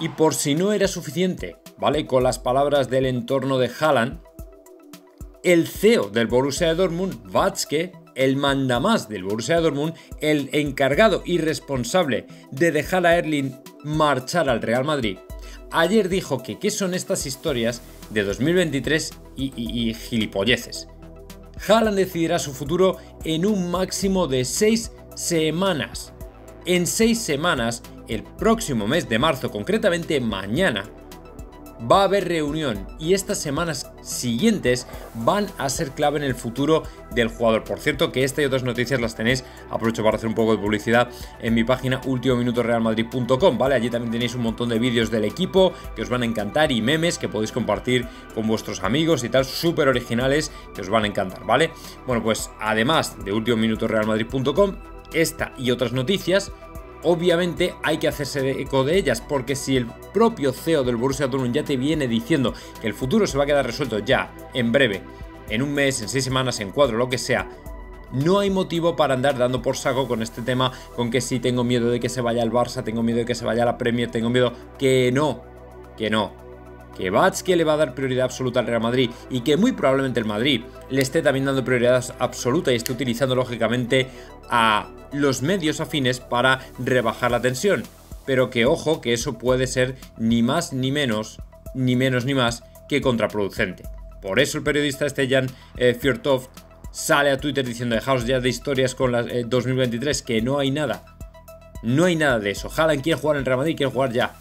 Y por si no era suficiente, ¿vale? Con las palabras del entorno de Haaland, el CEO del Borussia Dortmund, Watzke, el mandamás del Borussia Dortmund, el encargado y responsable de dejar a Erling marchar al Real Madrid, ayer dijo que qué son estas historias de 2023 y, y, gilipolleces. Haaland decidirá su futuro en un máximo de 6 semanas. En 6 semanas, el próximo mes de marzo, concretamente mañana, va a haber reunión y estas semanas siguientes van a ser clave en el futuro del jugador. Por cierto, que esta y otras noticias las tenéis, aprovecho para hacer un poco de publicidad en mi página ultimominutorealmadrid.com, ¿vale? Allí también tenéis un montón de vídeos del equipo que os van a encantar y memes que podéis compartir con vuestros amigos y tal, súper originales que os van a encantar, ¿vale? Bueno, pues además de ultimominutorealmadrid.com, esta y otras noticias obviamente hay que hacerse eco de ellas, porque si el propio CEO del Borussia Dortmund ya te viene diciendo que el futuro se va a quedar resuelto ya, en breve, en un mes, en seis semanas, en cuatro, lo que sea, no hay motivo para andar dando por saco con este tema, con que si tengo miedo de que se vaya al Barça, tengo miedo de que se vaya la Premier, tengo miedo que no, que no. Que que le va a dar prioridad absoluta al Real Madrid y que muy probablemente el Madrid le esté también dando prioridad absoluta y esté utilizando lógicamente a los medios afines para rebajar la tensión. Pero que ojo que eso puede ser ni más ni menos, ni menos ni más que contraproducente. Por eso el periodista este Jan eh, sale a Twitter diciendo dejaos ya de historias con la 2023, eh, que no hay nada. No hay nada de eso. Haaland quiere jugar en Real Madrid, quiere jugar ya.